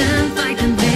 and fight and